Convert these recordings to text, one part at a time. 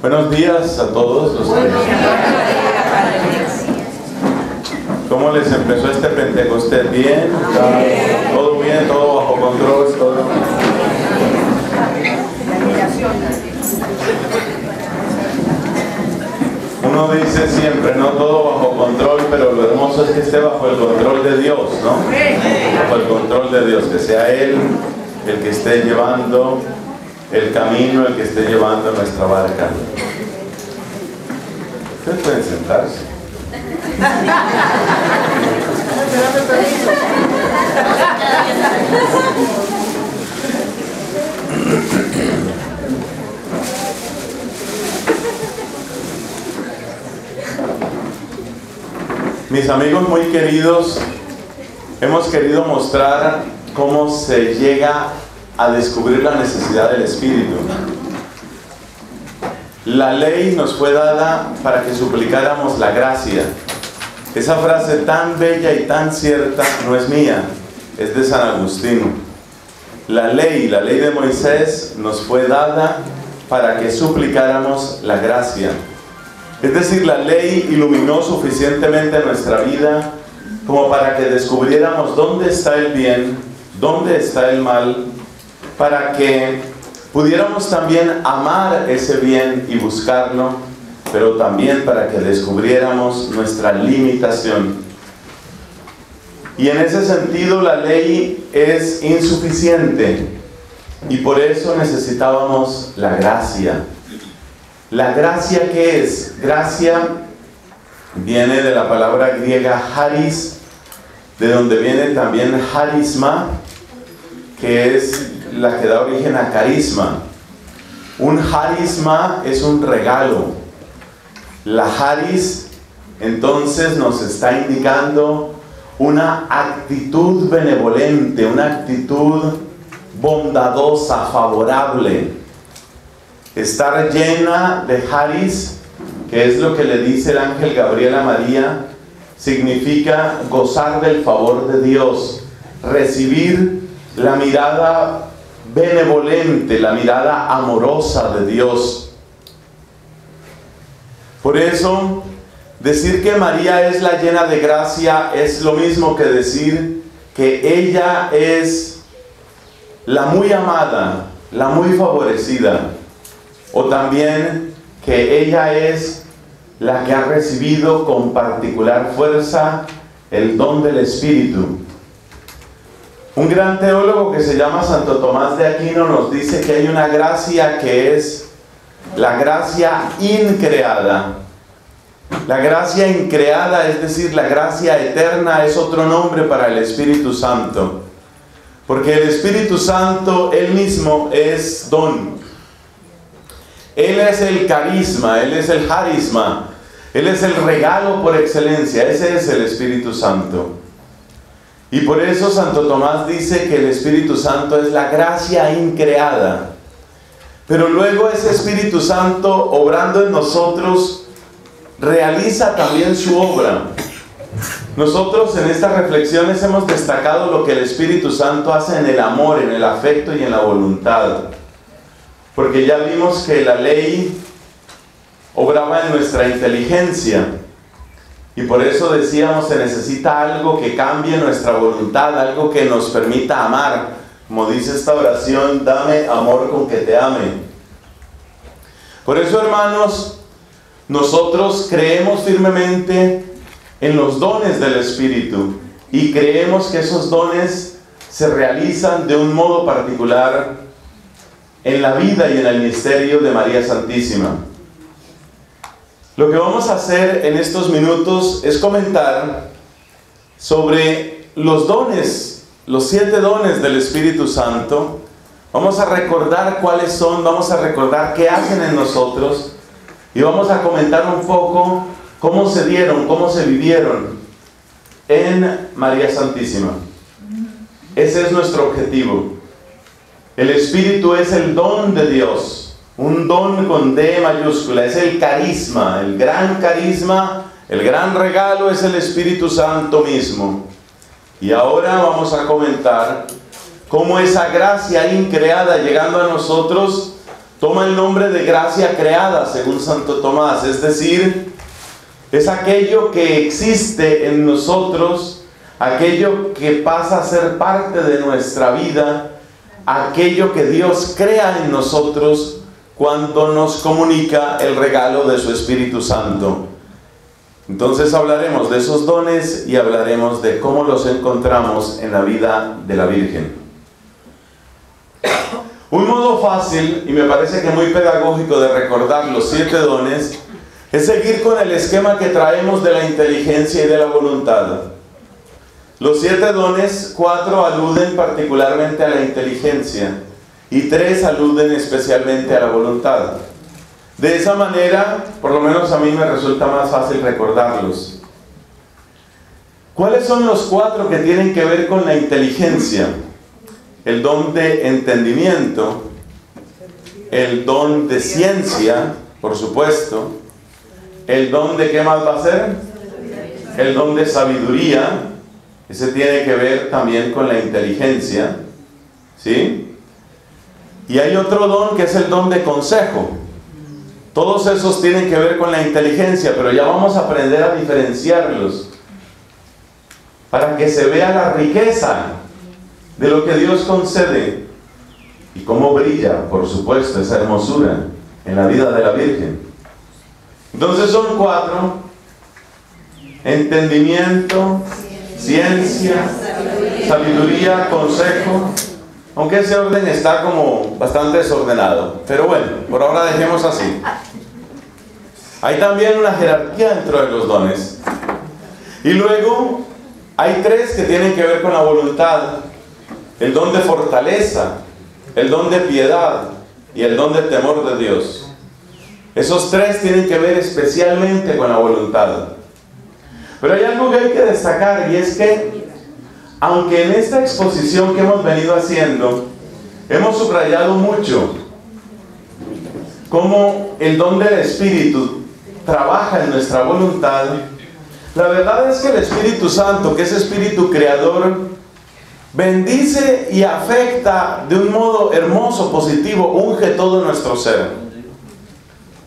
Buenos días a todos los. ¿Cómo les empezó este Pentecostés? ¿Bien? ¿Todo bien? ¿Todo bajo control? ¿Todo? Uno dice siempre, no todo bajo control, pero lo hermoso es que esté bajo el control de Dios, ¿no? Bajo el control de Dios, que sea Él el que esté llevando el camino, el que esté llevando nuestra barca. Ustedes pueden sentarse. Mis amigos muy queridos, hemos querido mostrar cómo se llega a descubrir la necesidad del Espíritu. La ley nos fue dada para que suplicáramos la gracia. Esa frase tan bella y tan cierta no es mía, es de San Agustín. La ley, la ley de Moisés, nos fue dada para que suplicáramos la gracia. Es decir, la ley iluminó suficientemente nuestra vida como para que descubriéramos dónde está el bien, dónde está el mal, para que pudiéramos también amar ese bien y buscarlo, pero también para que descubriéramos nuestra limitación. Y en ese sentido la ley es insuficiente y por eso necesitábamos la gracia. La gracia que es? Gracia viene de la palabra griega haris, de donde viene también harisma, que es la que da origen a carisma. Un harisma es un regalo. La haris entonces nos está indicando una actitud benevolente, una actitud bondadosa, favorable. Estar llena de haris, que es lo que le dice el ángel Gabriel a María, significa gozar del favor de Dios, recibir la mirada benevolente, la mirada amorosa de Dios. Por eso, decir que María es la llena de gracia es lo mismo que decir que ella es la muy amada, la muy favorecida, o también que ella es la que ha recibido con particular fuerza el don del Espíritu. Un gran teólogo que se llama Santo Tomás de Aquino nos dice que hay una gracia que es la gracia increada. La gracia increada, es decir, la gracia eterna, es otro nombre para el Espíritu Santo. Porque el Espíritu Santo, Él mismo, es don. Él es el carisma, Él es el harisma, Él es el regalo por excelencia, ese es el Espíritu Santo. Y por eso Santo Tomás dice que el Espíritu Santo es la gracia increada. Pero luego ese Espíritu Santo, obrando en nosotros, realiza también su obra. Nosotros en estas reflexiones hemos destacado lo que el Espíritu Santo hace en el amor, en el afecto y en la voluntad. Porque ya vimos que la ley obraba en nuestra inteligencia. Y por eso decíamos, se necesita algo que cambie nuestra voluntad, algo que nos permita amar. Como dice esta oración, dame amor con que te ame. Por eso, hermanos, nosotros creemos firmemente en los dones del Espíritu y creemos que esos dones se realizan de un modo particular en la vida y en el misterio de María Santísima. Lo que vamos a hacer en estos minutos es comentar sobre los dones, los siete dones del Espíritu Santo. Vamos a recordar cuáles son, vamos a recordar qué hacen en nosotros Y vamos a comentar un poco cómo se dieron, cómo se vivieron en María Santísima. Ese es nuestro objetivo. El Espíritu es el don de Dios, un don con D mayúscula, es el carisma, el gran carisma, el gran regalo es el Espíritu Santo mismo. Y ahora vamos a comentar cómo esa gracia increada llegando a nosotros toma el nombre de gracia creada, según Santo Tomás, es decir, es aquello que existe en nosotros, aquello que pasa a ser parte de nuestra vida, aquello que Dios crea en nosotros cuando nos comunica el regalo de su Espíritu Santo. Entonces hablaremos de esos dones y hablaremos de cómo los encontramos en la vida de la Virgen. Un modo fácil y me parece que muy pedagógico de recordar los siete dones es seguir con el esquema que traemos de la inteligencia y de la voluntad. Los siete dones, cuatro aluden particularmente a la inteligencia y tres aluden especialmente a la voluntad. De esa manera, por lo menos a mí me resulta más fácil recordarlos. ¿Cuáles son los cuatro que tienen que ver con la inteligencia? el don de entendimiento, el don de ciencia, por supuesto, el don de qué más va a ser, el don de sabiduría, ese tiene que ver también con la inteligencia, ¿sí? Y hay otro don que es el don de consejo. Todos esos tienen que ver con la inteligencia, pero ya vamos a aprender a diferenciarlos para que se vea la riqueza de lo que Dios concede y cómo brilla, por supuesto, esa hermosura en la vida de la Virgen. Entonces son cuatro, entendimiento, ciencia, sabiduría, consejo, aunque ese orden está como bastante desordenado, pero bueno, por ahora dejemos así. Hay también una jerarquía dentro de los dones. Y luego hay tres que tienen que ver con la voluntad, el don de fortaleza, el don de piedad y el don de temor de Dios. Esos tres tienen que ver especialmente con la voluntad. Pero hay algo que hay que destacar y es que, aunque en esta exposición que hemos venido haciendo, hemos subrayado mucho cómo el don del Espíritu trabaja en nuestra voluntad, la verdad es que el Espíritu Santo, que es Espíritu Creador, bendice y afecta de un modo hermoso, positivo, unge todo nuestro ser.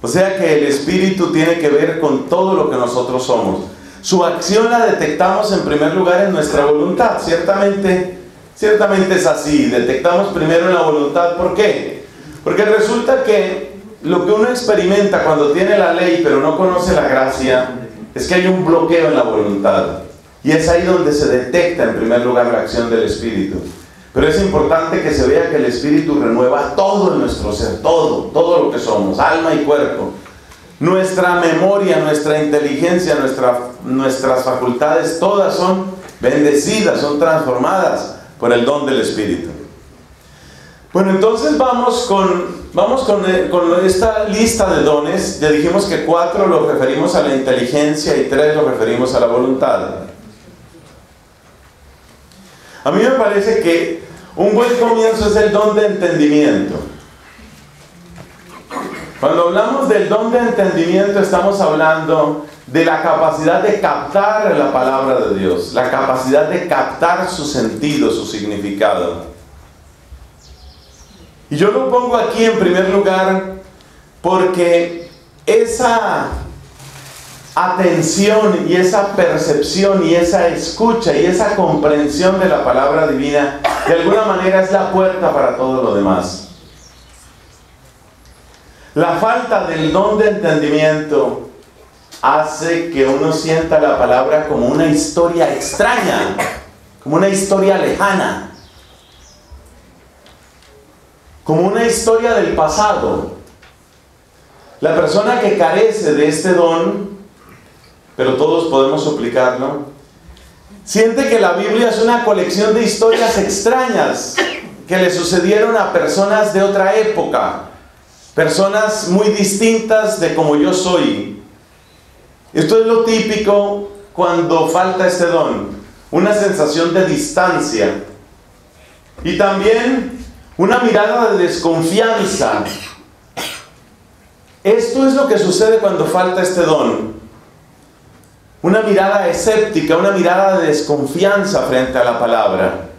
O sea que el Espíritu tiene que ver con todo lo que nosotros somos. Su acción la detectamos en primer lugar en nuestra voluntad. Ciertamente, ciertamente es así. Detectamos primero en la voluntad. ¿Por qué? Porque resulta que lo que uno experimenta cuando tiene la ley pero no conoce la gracia es que hay un bloqueo en la voluntad. Y es ahí donde se detecta en primer lugar la acción del Espíritu. Pero es importante que se vea que el Espíritu renueva todo en nuestro ser, todo, todo lo que somos, alma y cuerpo. Nuestra memoria, nuestra inteligencia, nuestra, nuestras facultades, todas son bendecidas, son transformadas por el don del Espíritu. Bueno, entonces vamos con, vamos con, eh, con, esta lista de dones. Ya dijimos que cuatro lo referimos a la inteligencia y tres lo referimos a la voluntad. A mí me parece que un buen comienzo es el don de entendimiento. Cuando hablamos del don de entendimiento estamos hablando de la capacidad de captar la palabra de Dios, la capacidad de captar su sentido, su significado. Y yo lo pongo aquí en primer lugar porque esa atención y esa percepción y esa escucha y esa comprensión de la palabra divina, de alguna manera es la puerta para todo lo demás. La falta del don de entendimiento hace que uno sienta la palabra como una historia extraña, como una historia lejana, como una historia del pasado. La persona que carece de este don pero todos podemos suplicarlo. Siente que la Biblia es una colección de historias extrañas que le sucedieron a personas de otra época, personas muy distintas de como yo soy. Esto es lo típico cuando falta este don, una sensación de distancia y también una mirada de desconfianza. Esto es lo que sucede cuando falta este don. Una mirada escéptica, una mirada de desconfianza frente a la palabra.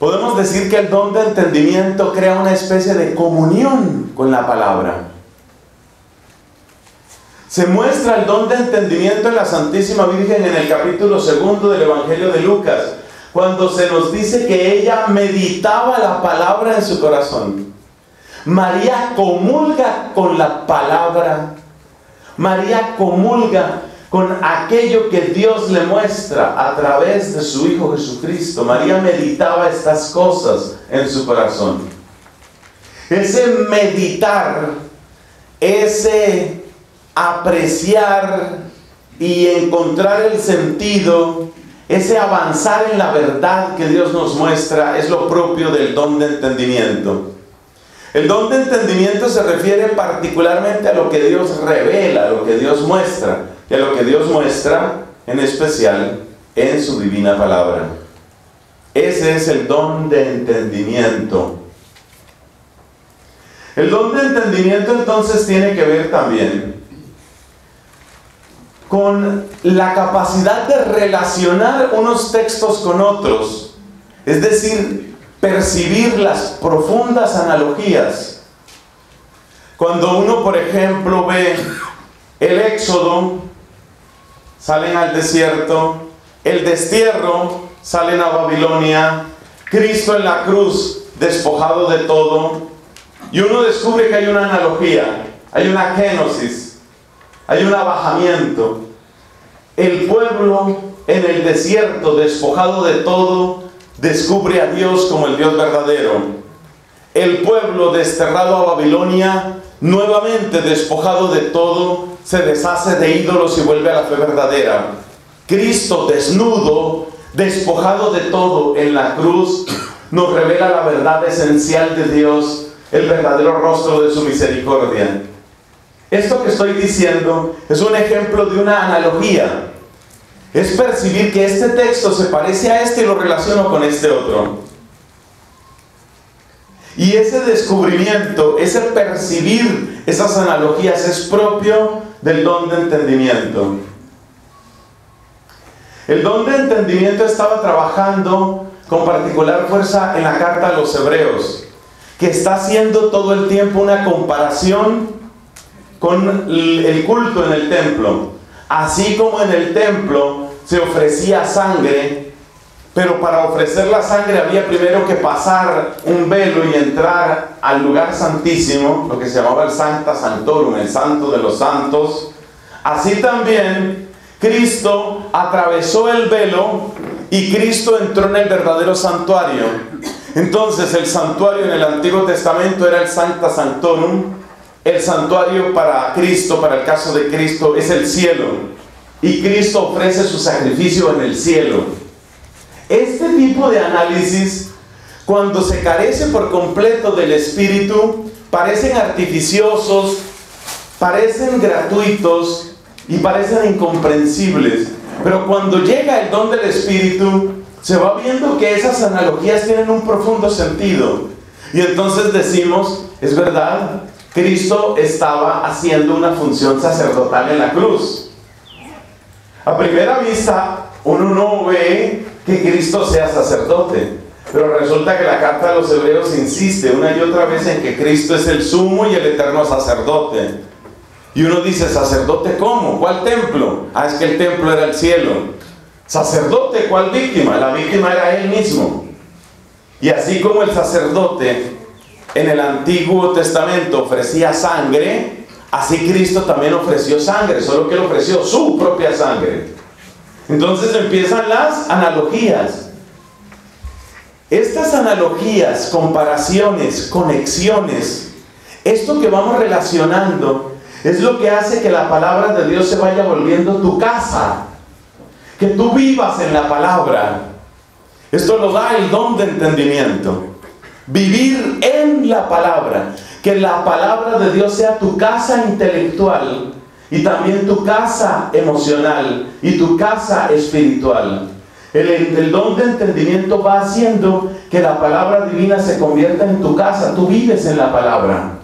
Podemos decir que el don de entendimiento crea una especie de comunión con la palabra. Se muestra el don de entendimiento en la Santísima Virgen en el capítulo segundo del Evangelio de Lucas, cuando se nos dice que ella meditaba la palabra en su corazón. María comulga con la palabra. María comulga con aquello que Dios le muestra a través de su Hijo Jesucristo. María meditaba estas cosas en su corazón. Ese meditar, ese apreciar y encontrar el sentido, ese avanzar en la verdad que Dios nos muestra, es lo propio del don de entendimiento. El don de entendimiento se refiere particularmente a lo que Dios revela, a lo que Dios muestra, y a lo que Dios muestra en especial en su divina palabra. Ese es el don de entendimiento. El don de entendimiento entonces tiene que ver también con la capacidad de relacionar unos textos con otros, es decir, percibir las profundas analogías. Cuando uno, por ejemplo, ve el éxodo, salen al desierto, el destierro, salen a Babilonia, Cristo en la cruz, despojado de todo, y uno descubre que hay una analogía, hay una kenosis, hay un abajamiento. El pueblo en el desierto, despojado de todo, descubre a Dios como el Dios verdadero. El pueblo desterrado a Babilonia, nuevamente despojado de todo, se deshace de ídolos y vuelve a la fe verdadera. Cristo desnudo, despojado de todo en la cruz, nos revela la verdad esencial de Dios, el verdadero rostro de su misericordia. Esto que estoy diciendo es un ejemplo de una analogía. Es percibir que este texto se parece a este y lo relaciono con este otro. Y ese descubrimiento, ese percibir esas analogías es propio del don de entendimiento. El don de entendimiento estaba trabajando con particular fuerza en la carta a los hebreos, que está haciendo todo el tiempo una comparación con el culto en el templo. Así como en el templo se ofrecía sangre, pero para ofrecer la sangre había primero que pasar un velo y entrar al lugar santísimo, lo que se llamaba el Sancta Sanctorum, el santo de los santos. Así también Cristo atravesó el velo y Cristo entró en el verdadero santuario. Entonces el santuario en el Antiguo Testamento era el Sancta Sanctorum el santuario para Cristo, para el caso de Cristo, es el cielo. Y Cristo ofrece su sacrificio en el cielo. Este tipo de análisis, cuando se carece por completo del Espíritu, parecen artificiosos, parecen gratuitos y parecen incomprensibles. Pero cuando llega el don del Espíritu, se va viendo que esas analogías tienen un profundo sentido. Y entonces decimos, es verdad, Cristo estaba haciendo una función sacerdotal en la cruz. A primera vista, uno no ve que Cristo sea sacerdote, pero resulta que la carta de los hebreos insiste una y otra vez en que Cristo es el sumo y el eterno sacerdote. Y uno dice, ¿sacerdote cómo? ¿Cuál templo? Ah, es que el templo era el cielo. ¿Sacerdote cuál víctima? La víctima era él mismo. Y así como el sacerdote en el Antiguo Testamento ofrecía sangre, así Cristo también ofreció sangre, solo que él ofreció su propia sangre. Entonces empiezan las analogías. Estas analogías, comparaciones, conexiones, esto que vamos relacionando es lo que hace que la palabra de Dios se vaya volviendo tu casa, que tú vivas en la palabra. Esto lo da el don de entendimiento. Vivir en la palabra. Que la palabra de Dios sea tu casa intelectual y también tu casa emocional y tu casa espiritual. El, el, don de entendimiento va haciendo que la palabra divina se convierta en tu casa. Tú vives en la palabra.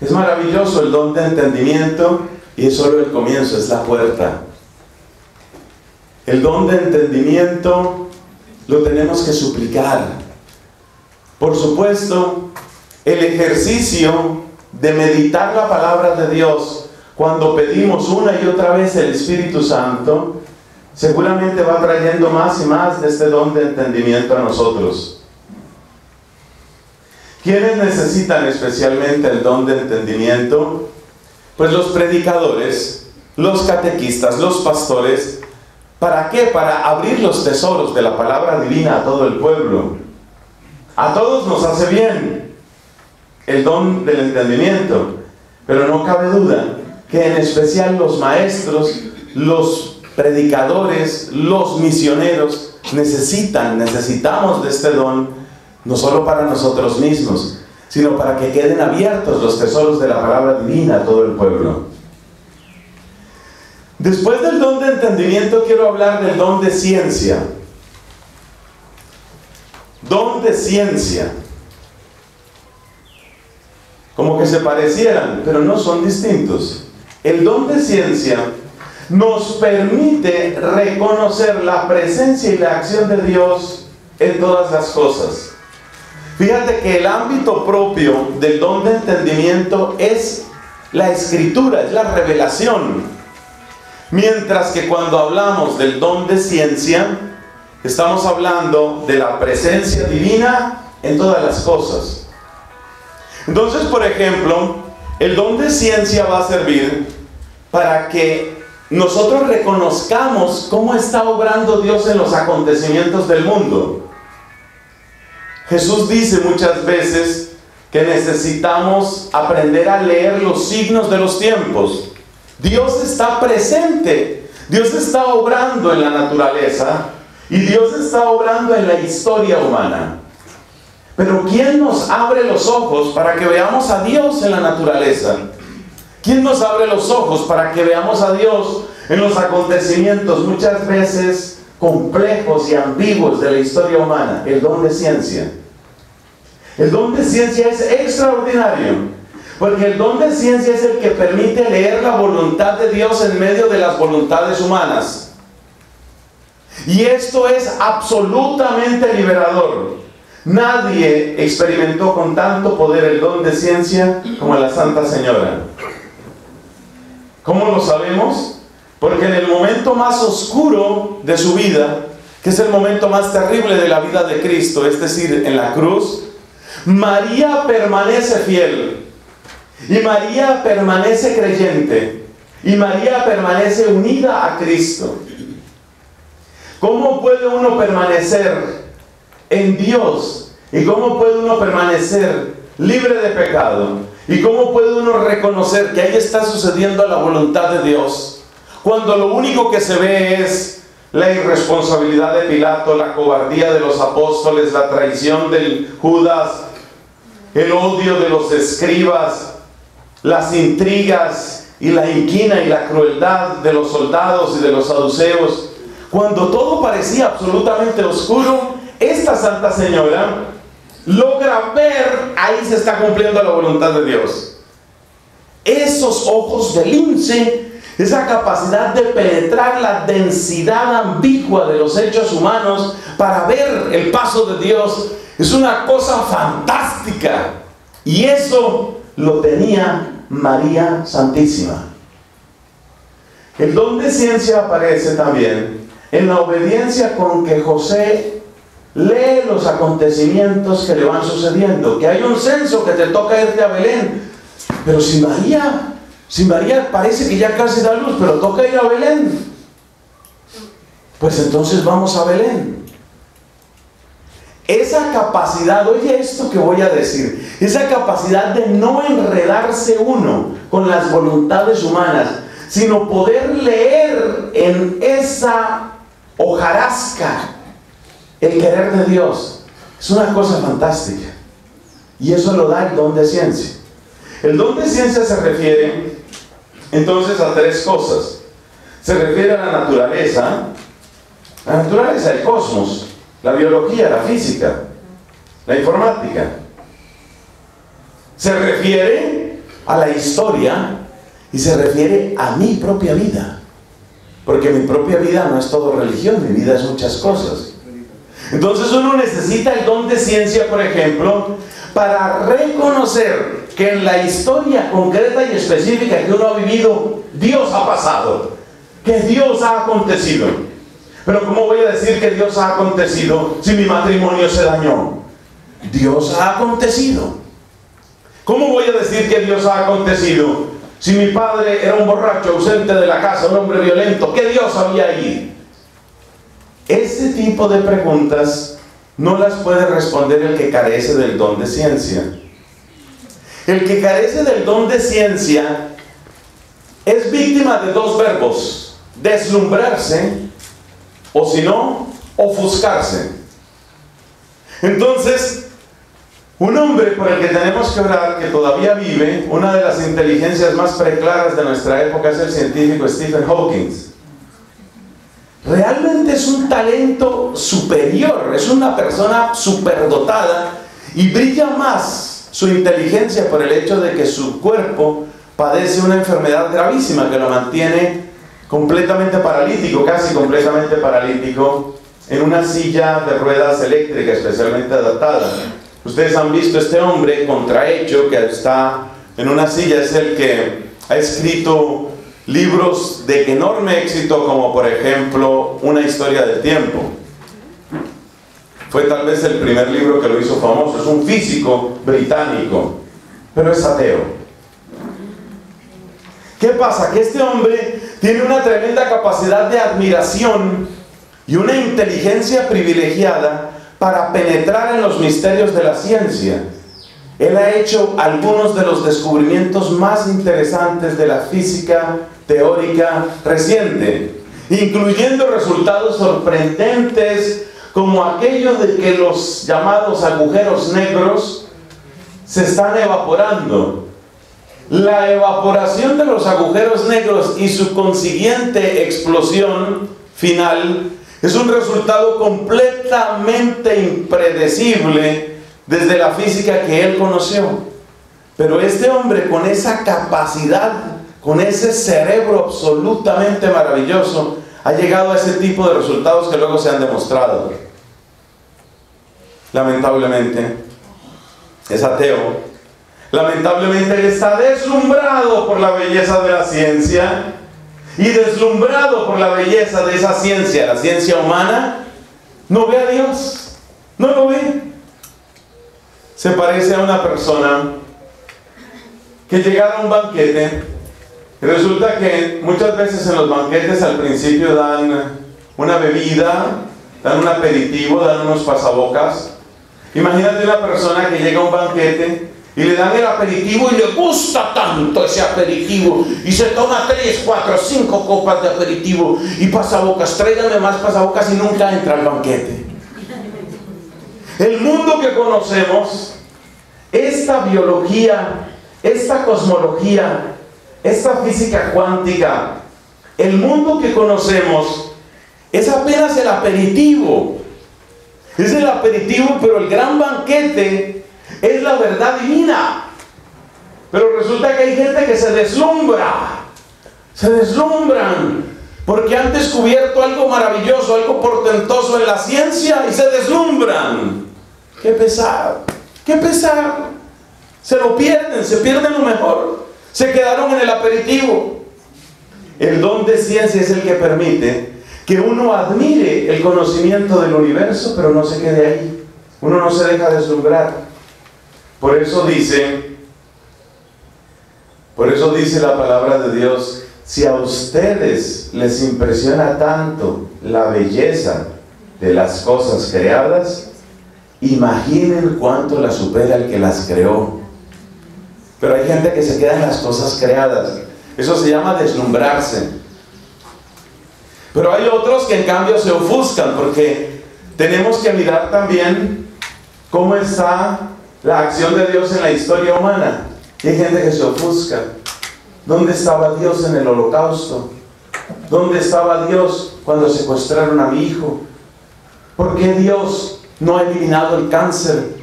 Es maravilloso el don de entendimiento y es solo el comienzo, es la puerta. El don de entendimiento lo tenemos que suplicar. Por supuesto, el ejercicio de meditar la palabra de Dios cuando pedimos una y otra vez el Espíritu Santo, seguramente va trayendo más y más de este don de entendimiento a nosotros. ¿Quiénes necesitan especialmente el don de entendimiento? Pues los predicadores, los catequistas, los pastores. ¿Para qué? Para abrir los tesoros de la palabra divina a todo el pueblo. A todos nos hace bien el don del entendimiento, pero no cabe duda que en especial los maestros, los predicadores, los misioneros necesitan, necesitamos de este don no solo para nosotros mismos, sino para que queden abiertos los tesoros de la palabra divina a todo el pueblo. Después del don de entendimiento quiero hablar del don de ciencia. Don de ciencia. Como que se parecieran, pero no son distintos. El don de ciencia nos permite reconocer la presencia y la acción de Dios en todas las cosas. Fíjate que el ámbito propio del don de entendimiento es la escritura, es la revelación. Mientras que cuando hablamos del don de ciencia, estamos hablando de la presencia divina en todas las cosas. Entonces, por ejemplo, el don de ciencia va a servir para que nosotros reconozcamos cómo está obrando Dios en los acontecimientos del mundo. Jesús dice muchas veces que necesitamos aprender a leer los signos de los tiempos. Dios está presente, Dios está obrando en la naturaleza y Dios está obrando en la historia humana. Pero ¿quién nos abre los ojos para que veamos a Dios en la naturaleza? ¿Quién nos abre los ojos para que veamos a Dios en los acontecimientos muchas veces complejos y ambiguos de la historia humana, el don de ciencia. El don de ciencia es extraordinario, porque el don de ciencia es el que permite leer la voluntad de Dios en medio de las voluntades humanas. Y esto es absolutamente liberador. Nadie experimentó con tanto poder el don de ciencia como la Santa Señora. ¿Cómo lo sabemos? Porque en el momento más oscuro de su vida, que es el momento más terrible de la vida de Cristo, es decir, en la cruz, María permanece fiel. Y María permanece creyente. Y María permanece unida a Cristo. ¿Cómo puede uno permanecer en Dios? ¿Y cómo puede uno permanecer libre de pecado? ¿Y cómo puede uno reconocer que ahí está sucediendo la voluntad de Dios? Cuando lo único que se ve es la irresponsabilidad de Pilato, la cobardía de los apóstoles, la traición del Judas, el odio de los escribas, las intrigas y la inquina y la crueldad de los soldados y de los saduceos. Cuando todo parecía absolutamente oscuro, esta Santa Señora logra ver, ahí se está cumpliendo la voluntad de Dios. Esos ojos de lince esa capacidad de penetrar la densidad ambigua de los hechos humanos para ver el paso de Dios es una cosa fantástica. Y eso lo tenía María Santísima. El don de ciencia aparece también en la obediencia con que José lee los acontecimientos que le van sucediendo. Que hay un censo que te toca irte a Belén. Pero si María si María parece que ya casi da luz, pero toca ir a Belén, pues entonces vamos a Belén. Esa capacidad, oye esto que voy a decir, esa capacidad de no enredarse uno con las voluntades humanas, sino poder leer en esa hojarasca el querer de Dios. Es una cosa fantástica. Y eso lo da el don de ciencia. El don de ciencia se refiere entonces a tres cosas. Se refiere a la naturaleza, la naturaleza del cosmos, la biología, la física, la informática. Se refiere a la historia y se refiere a mi propia vida. Porque mi propia vida no es todo religión, mi vida es muchas cosas. Entonces uno necesita el don de ciencia, por ejemplo, para reconocer que en la historia concreta y específica que uno ha vivido, Dios ha pasado, que Dios ha acontecido. Pero ¿cómo voy a decir que Dios ha acontecido si mi matrimonio se dañó? Dios ha acontecido. ¿Cómo voy a decir que Dios ha acontecido si mi padre era un borracho ausente de la casa, un hombre violento? ¿Qué Dios había ahí? Este tipo de preguntas no las puede responder el que carece del don de ciencia. El que carece del don de ciencia es víctima de dos verbos, deslumbrarse o si no, ofuscarse. Entonces, un hombre por el que tenemos que orar, que todavía vive, una de las inteligencias más preclaras de nuestra época es el científico Stephen Hawking. Realmente es un talento superior, es una persona superdotada y brilla más su inteligencia por el hecho de que su cuerpo padece una enfermedad gravísima que lo mantiene completamente paralítico, casi completamente paralítico, en una silla de ruedas eléctrica especialmente adaptada. Ustedes han visto este hombre contrahecho que está en una silla, es el que ha escrito libros de enorme éxito como por ejemplo Una historia del tiempo. Fue tal vez el primer libro que lo hizo famoso, es un físico británico, pero es ateo. ¿Qué pasa? Que este hombre tiene una tremenda capacidad de admiración y una inteligencia privilegiada para penetrar en los misterios de la ciencia. Él ha hecho algunos de los descubrimientos más interesantes de la física teórica reciente, incluyendo resultados sorprendentes como aquello de que los llamados agujeros negros se están evaporando la evaporación de los agujeros negros y su consiguiente explosión final es un resultado completamente impredecible desde la física que él conoció. Pero este hombre con esa capacidad, con ese cerebro absolutamente maravilloso, ha llegado a ese tipo de resultados que luego se han demostrado. Lamentablemente, es ateo Lamentablemente él está deslumbrado por la belleza de la ciencia y deslumbrado por la belleza de esa ciencia, la ciencia humana, no ve a Dios, no lo ve. Se parece a una persona que llegara a un banquete resulta que muchas veces en los banquetes al principio dan una bebida, dan un aperitivo, dan unos pasabocas. Imagínate una persona que llega a un banquete y le dan el aperitivo y le gusta tanto ese aperitivo y se toma tres, cuatro, cinco copas de aperitivo y pasabocas, tráigame más pasabocas y nunca entra al banquete. El mundo que conocemos, esta biología, esta cosmología, esta física cuántica, el mundo que conocemos es apenas el aperitivo. Es el aperitivo, pero el gran banquete es la verdad divina. Pero resulta que hay gente que se deslumbra, se deslumbran, porque han descubierto algo maravilloso, algo portentoso en la ciencia y se deslumbran. Qué pesar, qué pesar. Se lo pierden, se pierden lo mejor. Se quedaron en el aperitivo. El don de ciencia es el que permite que uno admire el conocimiento del universo, pero no se quede ahí. Uno no se deja deslumbrar. Por eso dice, por eso dice la palabra de Dios, si a ustedes les impresiona tanto la belleza de las cosas creadas, imaginen cuánto la supera el que las creó. Pero hay gente que se queda en las cosas creadas. Eso se llama deslumbrarse. Pero hay otros que en cambio se ofuscan porque tenemos que mirar también ¿Cómo está la acción de Dios en la historia humana? hay gente que se ofusca. ¿Dónde estaba Dios en el holocausto? ¿Dónde estaba Dios cuando secuestraron a mi hijo? ¿Por qué Dios no ha eliminado el cáncer?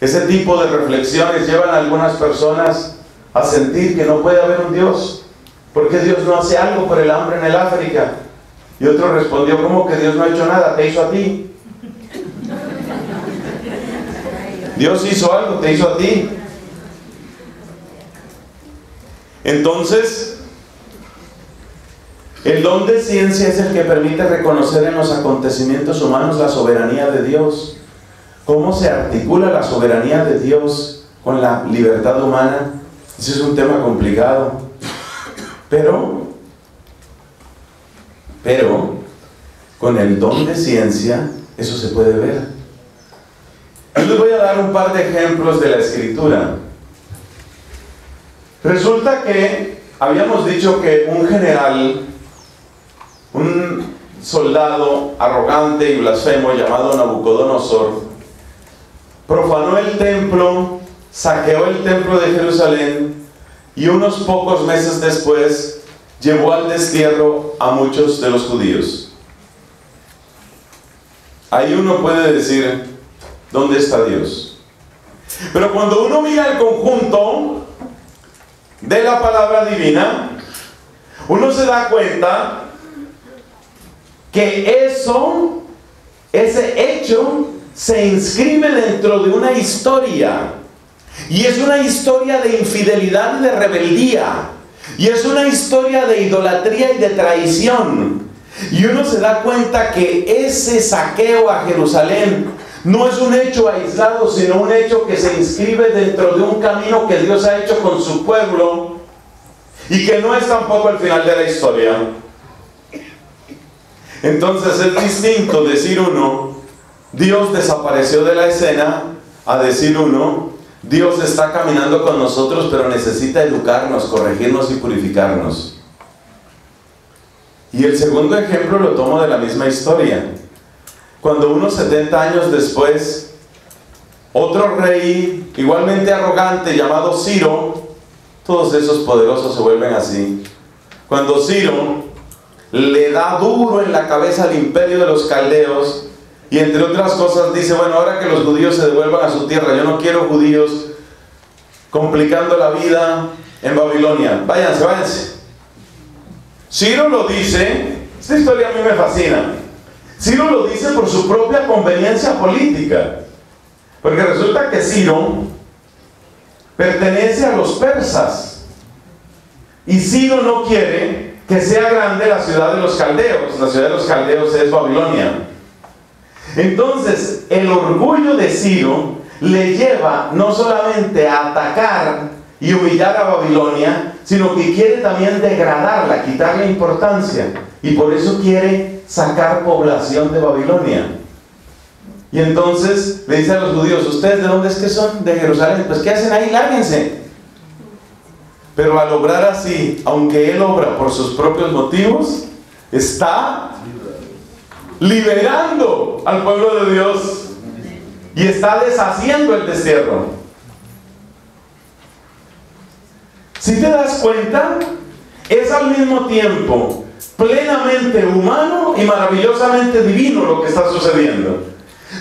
Ese tipo de reflexiones llevan a algunas personas a sentir que no puede haber un Dios. ¿Por qué Dios no hace algo por el hambre en el África? Y otro respondió, ¿cómo que Dios no ha hecho nada? Te hizo a ti. Dios hizo algo, te hizo a ti. Entonces, el don de ciencia es el que permite reconocer en los acontecimientos humanos la soberanía de Dios. ¿Cómo se articula la soberanía de Dios con la libertad humana? Ese es un tema complicado. Pero, pero, con el don de ciencia, eso se puede ver. Yo les voy a dar un par de ejemplos de la escritura. Resulta que habíamos dicho que un general, un soldado arrogante y blasfemo llamado Nabucodonosor, profanó el templo, saqueó el templo de Jerusalén y unos pocos meses después llevó al destierro a muchos de los judíos. Ahí uno puede decir, ¿dónde está Dios? Pero cuando uno mira el conjunto de la palabra divina, uno se da cuenta que eso, ese hecho, se inscribe dentro de una historia. Y es una historia de infidelidad y de rebeldía. Y es una historia de idolatría y de traición. Y uno se da cuenta que ese saqueo a Jerusalén no es un hecho aislado, sino un hecho que se inscribe dentro de un camino que Dios ha hecho con su pueblo y que no es tampoco el final de la historia. Entonces es distinto decir uno, Dios desapareció de la escena, a decir uno, Dios está caminando con nosotros, pero necesita educarnos, corregirnos y purificarnos. Y el segundo ejemplo lo tomo de la misma historia. Cuando unos 70 años después, otro rey igualmente arrogante llamado Ciro, todos esos poderosos se vuelven así. Cuando Ciro le da duro en la cabeza al imperio de los caldeos y entre otras cosas dice, bueno, ahora que los judíos se devuelvan a su tierra, yo no quiero judíos complicando la vida en Babilonia. Váyanse, váyanse. Ciro lo dice, esta historia a mí me fascina. Ciro lo dice por su propia conveniencia política. Porque resulta que Ciro pertenece a los persas. Y Ciro no quiere que sea grande la ciudad de los caldeos. La ciudad de los caldeos es Babilonia. Entonces, el orgullo de Ciro le lleva no solamente a atacar y humillar a Babilonia, sino que quiere también degradarla, quitarle importancia. Y por eso quiere sacar población de Babilonia. Y entonces le dice a los judíos, ¿ustedes de dónde es que son? De Jerusalén. Pues ¿qué hacen ahí? Lárguense. Pero al obrar así, aunque él obra por sus propios motivos, está liberando al pueblo de Dios y está deshaciendo el destierro. Si te das cuenta, es al mismo tiempo plenamente humano y maravillosamente divino lo que está sucediendo.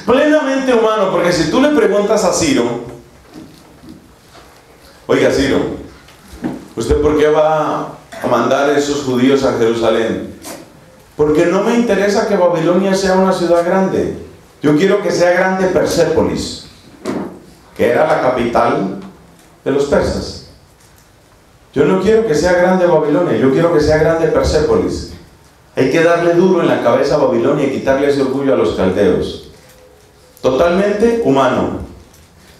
Plenamente humano, porque si tú le preguntas a Ciro, oiga Ciro, ¿usted por qué va a mandar a esos judíos a Jerusalén? Porque no me interesa que Babilonia sea una ciudad grande. Yo quiero que sea grande Persépolis, que era la capital de los persas. Yo no quiero que sea grande Babilonia, yo quiero que sea grande Persépolis. Hay que darle duro en la cabeza a Babilonia y quitarle ese orgullo a los caldeos. Totalmente humano.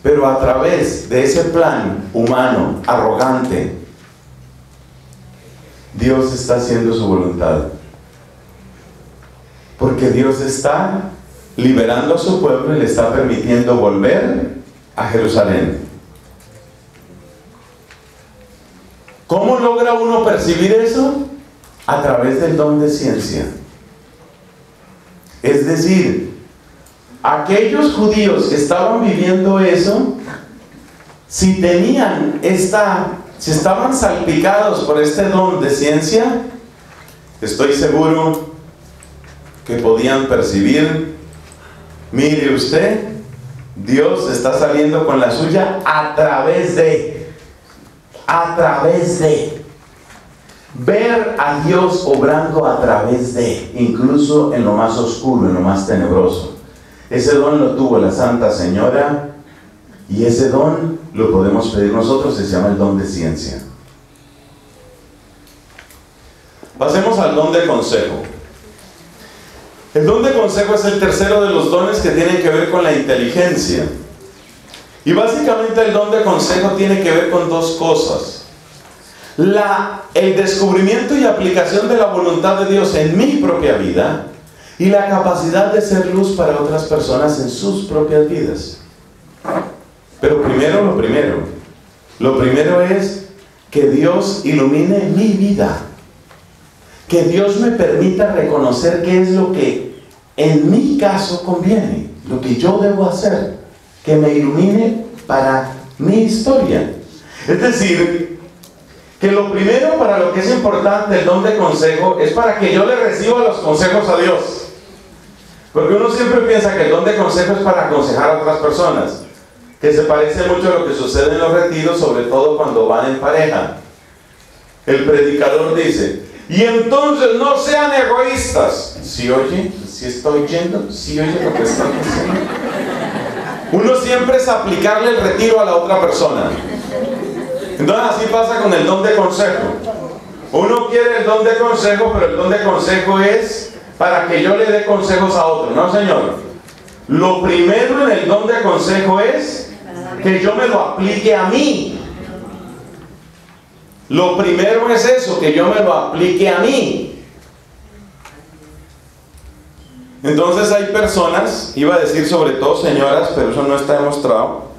Pero a través de ese plan humano, arrogante, Dios está haciendo su voluntad. Porque Dios está liberando a su pueblo y le está permitiendo volver a Jerusalén. ¿Cómo logra uno percibir eso? A través del don de ciencia. Es decir, aquellos judíos que estaban viviendo eso, si tenían esta, si estaban salpicados por este don de ciencia, estoy seguro que podían percibir, mire usted, Dios está saliendo con la suya a través de, a través de, ver a Dios obrando a través de, incluso en lo más oscuro, en lo más tenebroso. Ese don lo tuvo la Santa Señora y ese don lo podemos pedir nosotros, se llama el don de ciencia. Pasemos al don de consejo. El don de consejo es el tercero de los dones que tienen que ver con la inteligencia. Y básicamente el don de consejo tiene que ver con dos cosas. La, el descubrimiento y aplicación de la voluntad de Dios en mi propia vida y la capacidad de ser luz para otras personas en sus propias vidas. Pero primero lo primero. Lo primero es que Dios ilumine mi vida que Dios me permita reconocer qué es lo que en mi caso conviene, lo que yo debo hacer, que me ilumine para mi historia. Es decir, que lo primero para lo que es importante el don de consejo es para que yo le reciba los consejos a Dios. Porque uno siempre piensa que el don de consejo es para aconsejar a otras personas, que se parece mucho a lo que sucede en los retiros, sobre todo cuando van en pareja. El predicador dice, y entonces no sean egoístas. Si oye, si estoy yendo, si oye lo que estoy diciendo. Uno siempre es aplicarle el retiro a la otra persona. Entonces así pasa con el don de consejo. Uno quiere el don de consejo, pero el don de consejo es para que yo le dé consejos a otro. No, señor. Lo primero en el don de consejo es que yo me lo aplique a mí. Lo primero es eso, que yo me lo aplique a mí. Entonces hay personas, iba a decir sobre todo señoras, pero eso no está demostrado,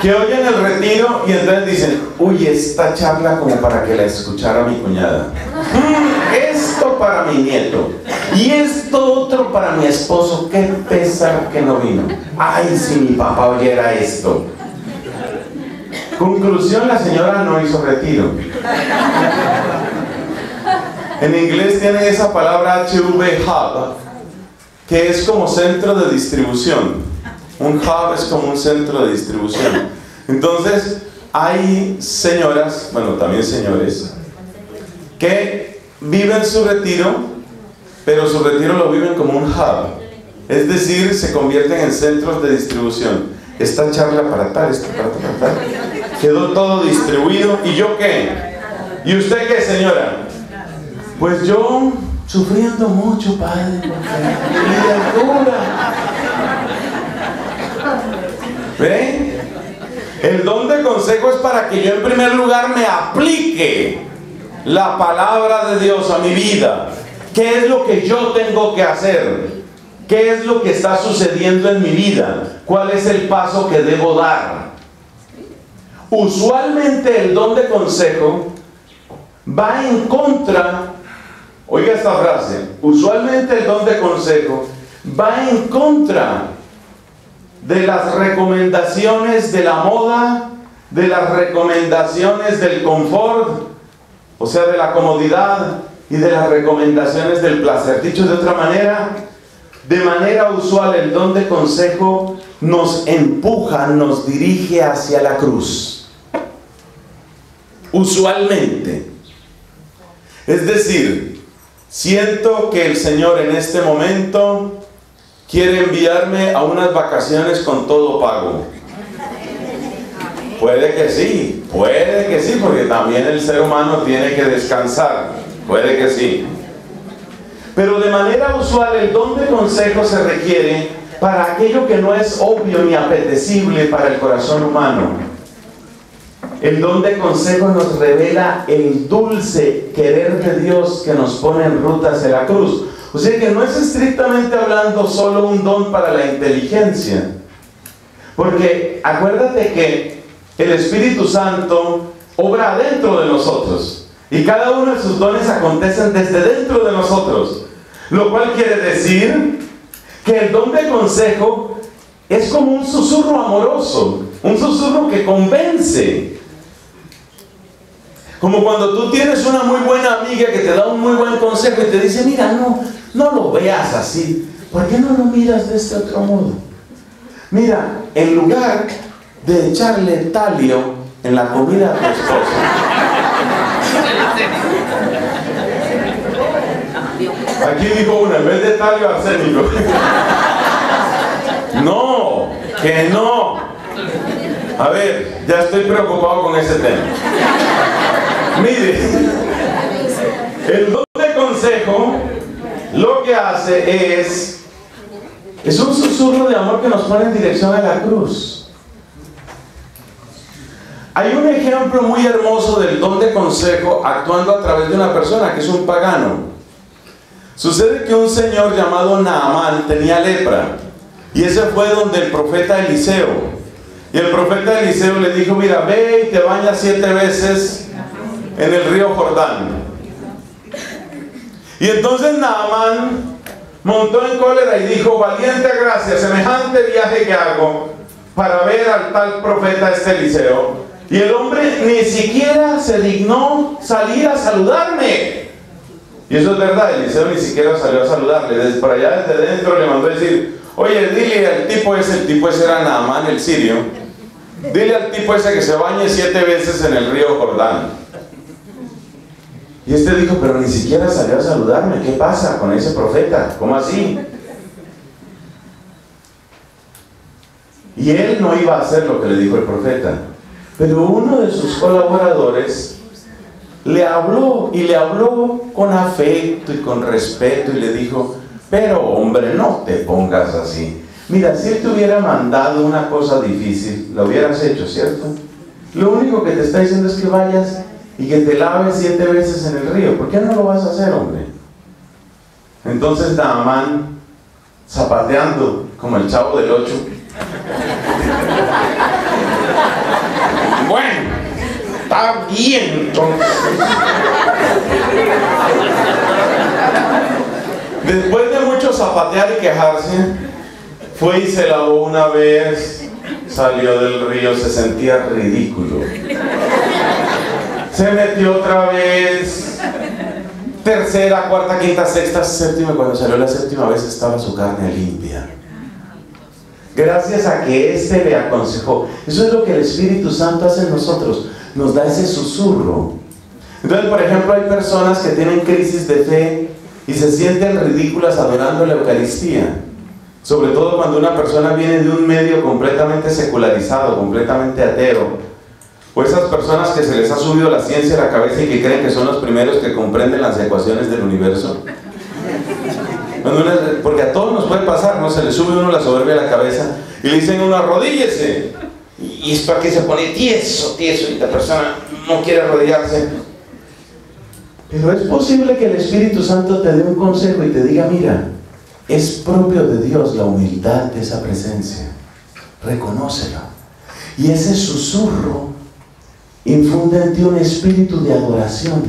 que oyen el retiro y entonces dicen, uy, esta charla como para que la escuchara mi cuñada. Mm, esto para mi nieto. Y esto otro para mi esposo. Qué pesar que no vino. Ay, si mi papá oyera esto. Conclusión, la señora no hizo retiro. En inglés tiene esa palabra HV hub, que es como centro de distribución. Un hub es como un centro de distribución. Entonces, hay señoras, bueno, también señores, que viven su retiro, pero su retiro lo viven como un hub. Es decir, se convierten en centros de distribución. Esta charla para tal, esta para tal quedó todo distribuido. ¿Y yo qué? ¿Y usted qué, señora? Pues yo sufriendo mucho, padre, porque ¿Ven? El don de consejo es para que yo en primer lugar me aplique la palabra de Dios a mi vida. ¿Qué es lo que yo tengo que hacer? ¿Qué es lo que está sucediendo en mi vida? ¿Cuál es el paso que debo dar? Usualmente el don de consejo va en contra, oiga esta frase, usualmente el don de consejo va en contra de las recomendaciones de la moda, de las recomendaciones del confort, o sea, de la comodidad y de las recomendaciones del placer. Dicho de otra manera, de manera usual el don de consejo nos empuja, nos dirige hacia la cruz usualmente. Es decir, siento que el Señor en este momento quiere enviarme a unas vacaciones con todo pago. Puede que sí, puede que sí, porque también el ser humano tiene que descansar. Puede que sí. Pero de manera usual el don de consejo se requiere para aquello que no es obvio ni apetecible para el corazón humano. El don de consejo nos revela el dulce querer de Dios que nos pone en ruta hacia la cruz. O sea que no es estrictamente hablando solo un don para la inteligencia. Porque acuérdate que el Espíritu Santo obra dentro de nosotros. Y cada uno de sus dones acontecen desde dentro de nosotros. Lo cual quiere decir que el don de consejo es como un susurro amoroso, un susurro que convence. Como cuando tú tienes una muy buena amiga que te da un muy buen consejo y te dice, mira, no, no lo veas así. ¿Por qué no lo miras de este otro modo? Mira, en lugar de echarle talio en la comida a tu esposa, Aquí dijo una, en vez de talio arsénico. No, que no. A ver, ya estoy preocupado con ese tema. Mire, el don de consejo lo que hace es, es un susurro de amor que nos pone en dirección a la cruz. Hay un ejemplo muy hermoso del don de consejo actuando a través de una persona que es un pagano. Sucede que un señor llamado Naamán tenía lepra y ese fue donde el profeta Eliseo. Y el profeta Eliseo le dijo, mira, ve y te bañas siete veces en el río Jordán. Y entonces Naamán montó en cólera y dijo, valiente gracia, semejante viaje que hago para ver al tal profeta este Eliseo. Y el hombre ni siquiera se dignó salir a saludarme. Y eso es verdad, Eliseo ni siquiera salió a saludarle. Desde allá, desde dentro, le mandó a decir, oye, dile al tipo ese, el tipo ese era Naamán el sirio, dile al tipo ese que se bañe siete veces en el río Jordán. Y este dijo, pero ni siquiera salió a saludarme, ¿qué pasa con ese profeta? ¿Cómo así? Y él no iba a hacer lo que le dijo el profeta. Pero uno de sus colaboradores le habló y le habló con afecto y con respeto y le dijo, pero hombre, no te pongas así. Mira, si él te hubiera mandado una cosa difícil, lo hubieras hecho, ¿cierto? Lo único que te está diciendo es que vayas y que te laves siete veces en el río. ¿Por qué no lo vas a hacer, hombre? Entonces Naamán, zapateando como el chavo del ocho, bueno, está bien entonces. Después de mucho zapatear y quejarse, fue y se lavó una vez, salió del río, se sentía ridículo. Se metió otra vez, tercera, cuarta, quinta, sexta, séptima, cuando salió la séptima vez estaba su carne limpia. Gracias a que éste le aconsejó. Eso es lo que el Espíritu Santo hace en nosotros. Nos da ese susurro. Entonces, por ejemplo, hay personas que tienen crisis de fe y se sienten ridículas adorando la Eucaristía. Sobre todo cuando una persona viene de un medio completamente secularizado, completamente ateo. O esas personas que se les ha subido la ciencia a la cabeza y que creen que son los primeros que comprenden las ecuaciones del universo. Porque a todos nos puede pasar, ¿no? Se le sube uno la soberbia a la cabeza y le dicen uno arrodíllese. Y es para que se pone tieso, tieso, y la persona no quiere arrodillarse. Pero es posible que el Espíritu Santo te dé un consejo y te diga, mira, es propio de Dios la humildad de esa presencia. Reconócelo. Y ese susurro infunde en ti un espíritu de adoración.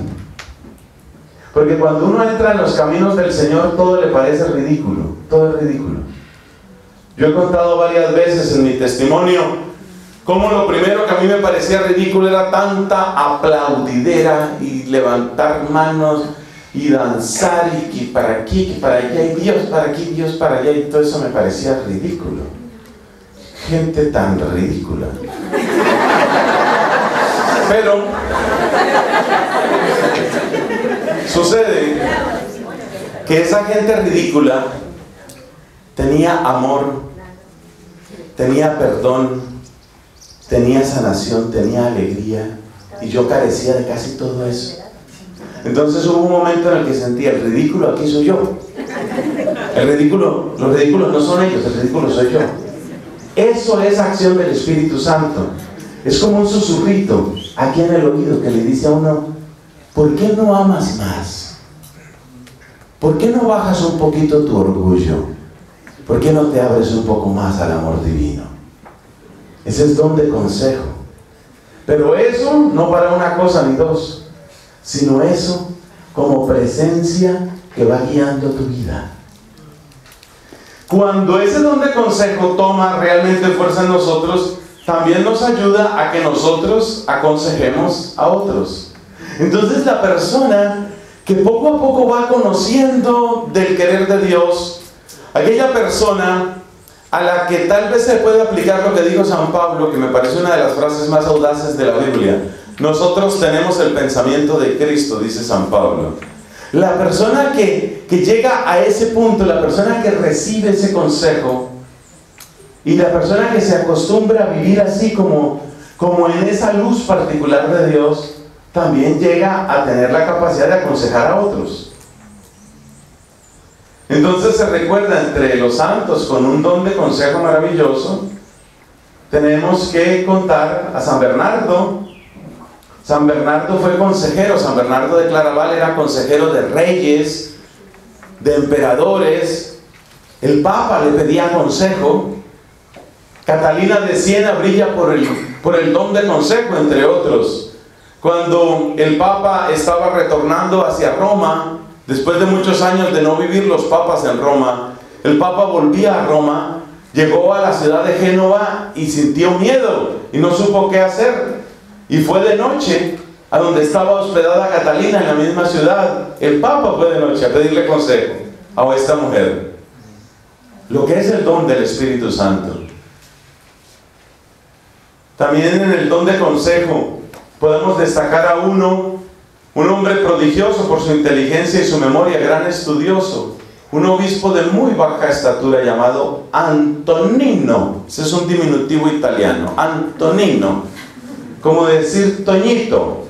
Porque cuando uno entra en los caminos del Señor, todo le parece ridículo. Todo es ridículo. Yo he contado varias veces en mi testimonio cómo lo primero que a mí me parecía ridículo era tanta aplaudidera y levantar manos y danzar y que para aquí, que para allá, y Dios para aquí, Dios para allá, y todo eso me parecía ridículo. Gente tan ridícula. Pero sucede que esa gente ridícula tenía amor, tenía perdón, tenía sanación, tenía alegría, y yo carecía de casi todo eso. Entonces hubo un momento en el que sentía el ridículo, aquí soy yo. El ridículo, los ridículos no son ellos, el ridículo soy yo. Eso es acción del Espíritu Santo. Es como un susurrito aquí en el oído que le dice a uno, ¿por qué no amas más? ¿Por qué no bajas un poquito tu orgullo? ¿Por qué no te abres un poco más al amor divino? Ese es don de consejo. Pero eso no para una cosa ni dos, sino eso como presencia que va guiando tu vida. cuando ese don de consejo toma realmente fuerza en nosotros, también nos ayuda a que nosotros aconsejemos a otros. Entonces la persona que poco a poco va conociendo del querer de Dios, aquella persona a la que tal vez se puede aplicar lo que dijo San Pablo, que me parece una de las frases más audaces de la Biblia. Nosotros tenemos el pensamiento de Cristo, dice San Pablo. La persona que, que llega a ese punto, la persona que recibe ese consejo, y la persona que se acostumbra a vivir así como, como en esa luz particular de Dios, también llega a tener la capacidad de aconsejar a otros. Entonces se recuerda entre los santos con un don de consejo maravilloso, tenemos que contar a San Bernardo. San Bernardo fue consejero, San Bernardo de Claraval era consejero de reyes, de emperadores. El Papa le pedía consejo. Catalina de Siena brilla por el, don de consejo, entre otros. Cuando el Papa estaba retornando hacia Roma, después de muchos años de no vivir los papas en Roma, el Papa volvía a Roma, llegó a la ciudad de Génova y sintió miedo y no supo qué hacer. Y fue de noche a donde estaba hospedada Catalina en la misma ciudad. El Papa fue de noche a pedirle consejo a esta mujer. Lo que es el don del Espíritu Santo. También en el don de consejo podemos destacar a uno, un hombre prodigioso por su inteligencia y su memoria, gran estudioso, un obispo de muy baja estatura llamado Antonino. Ese es un diminutivo italiano, Antonino, como decir Toñito.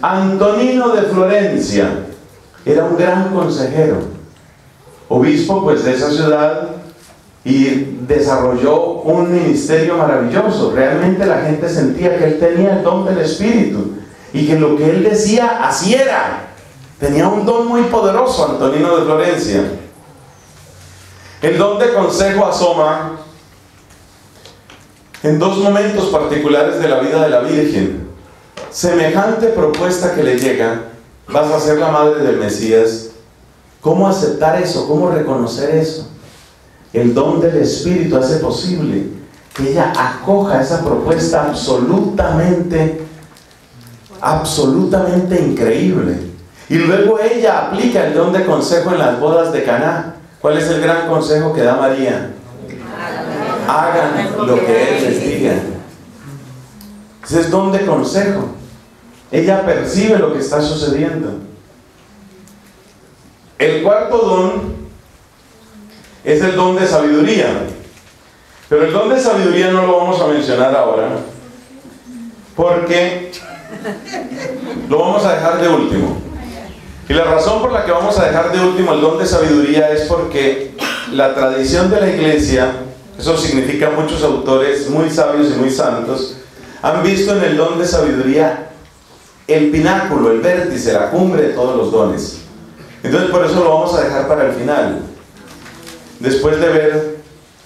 Antonino de Florencia era un gran consejero, obispo pues de esa ciudad y desarrolló un ministerio maravilloso. Realmente la gente sentía que él tenía el don del Espíritu y que lo que él decía, así era. Tenía un don muy poderoso, Antonino de Florencia. El don de consejo asoma en dos momentos particulares de la vida de la Virgen. Semejante propuesta que le llega, vas a ser la madre del Mesías. ¿Cómo aceptar eso? ¿Cómo reconocer eso? El don del Espíritu hace posible que ella acoja esa propuesta absolutamente, absolutamente increíble. Y luego ella aplica el don de consejo en las bodas de Caná. ¿Cuál es el gran consejo que da María? Hagan lo que Él les diga. Ese es don de consejo. Ella percibe lo que está sucediendo. El cuarto don es el don de sabiduría. Pero el don de sabiduría no lo vamos a mencionar ahora, porque lo vamos a dejar de último. Y la razón por la que vamos a dejar de último el don de sabiduría es porque la tradición de la iglesia, eso significa muchos autores muy sabios y muy santos, han visto en el don de sabiduría el pináculo, el vértice, la cumbre de todos los dones. Entonces por eso lo vamos a dejar para el final después de ver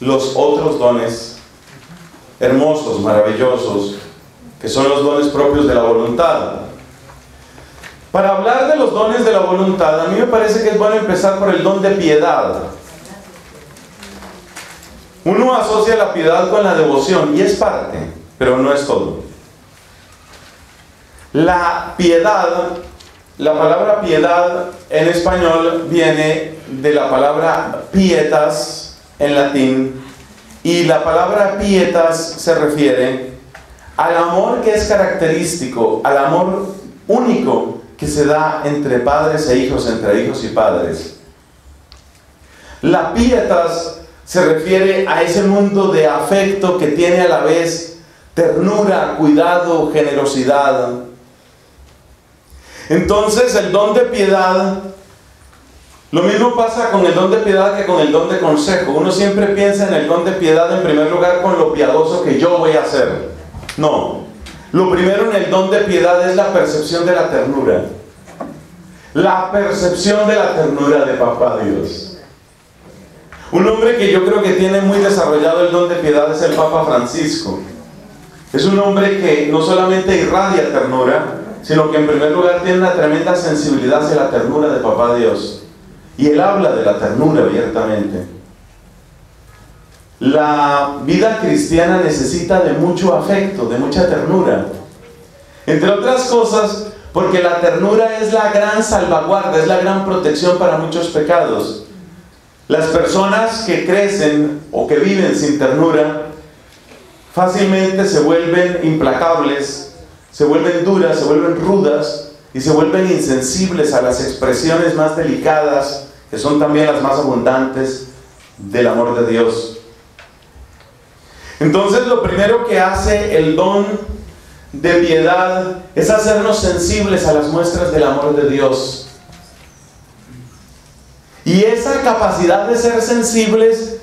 los otros dones hermosos, maravillosos, que son los dones propios de la voluntad. Para hablar de los dones de la voluntad, a mí me parece que es bueno empezar por el don de piedad. Uno asocia la piedad con la devoción y es parte, pero no es todo. La piedad la palabra piedad en español viene de la palabra pietas en latín y la palabra pietas se refiere al amor que es característico, al amor único que se da entre padres e hijos, entre hijos y padres. La pietas se refiere a ese mundo de afecto que tiene a la vez ternura, cuidado, generosidad, entonces el don de piedad, lo mismo pasa con el don de piedad que con el don de consejo. Uno siempre piensa en el don de piedad en primer lugar con lo piadoso que yo voy a hacer. No, lo primero en el don de piedad es la percepción de la ternura. La percepción de la ternura de Papá Dios. Un hombre que yo creo que tiene muy desarrollado el don de piedad es el Papa Francisco. Es un hombre que no solamente irradia ternura, sino que en primer lugar tiene una tremenda sensibilidad hacia la ternura de Papá Dios. Y él habla de la ternura abiertamente. la vida cristiana necesita de mucho afecto, de mucha ternura. Entre otras cosas, porque la ternura es la gran salvaguarda, es la gran protección para muchos pecados. Las personas que crecen o que viven sin ternura fácilmente se vuelven implacables, se vuelven duras, se vuelven rudas y se vuelven insensibles a las expresiones más delicadas, que son también las más abundantes del amor de Dios. Entonces lo primero que hace el don de piedad es hacernos sensibles a las muestras del amor de Dios. Y esa capacidad de ser sensibles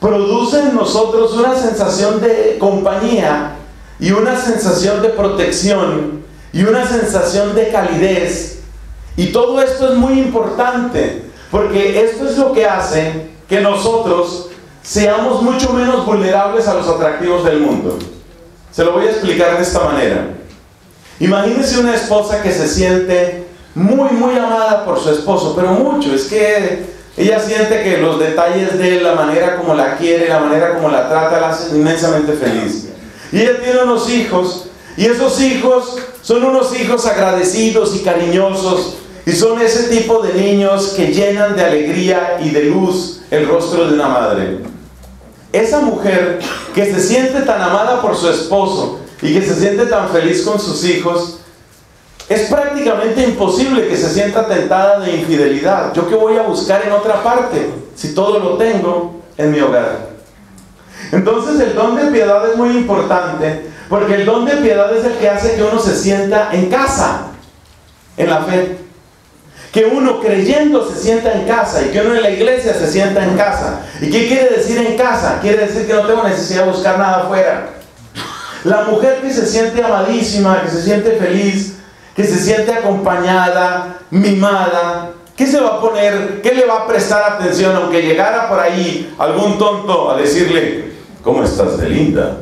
produce en nosotros una sensación de compañía y una sensación de protección y una sensación de calidez. Y todo esto es muy importante porque esto es lo que hace que nosotros seamos mucho menos vulnerables a los atractivos del mundo. Se lo voy a explicar de esta manera. Imagínese una esposa que se siente muy, muy amada por su esposo, pero mucho. Es que ella siente que los detalles de él, la manera como la quiere, la manera como la trata, la hace inmensamente feliz. Y ella tiene unos hijos, y esos hijos son unos hijos agradecidos y cariñosos, y son ese tipo de niños que llenan de alegría y de luz el rostro de una madre. Esa mujer que se siente tan amada por su esposo y que se siente tan feliz con sus hijos, es prácticamente imposible que se sienta tentada de infidelidad. ¿Yo qué voy a buscar en otra parte si todo lo tengo en mi hogar? Entonces el don de piedad es muy importante porque el don de piedad es el que hace que uno se sienta en casa, en la fe que uno creyendo se sienta en casa y que uno en la iglesia se sienta en casa. ¿Y qué quiere decir en casa? Quiere decir que no tengo necesidad de buscar nada afuera. La mujer que se siente amadísima, que se siente feliz, que se siente acompañada, mimada, ¿qué se va a poner? ¿Qué le va a prestar atención aunque llegara por ahí algún tonto a decirle, ¿cómo estás de linda?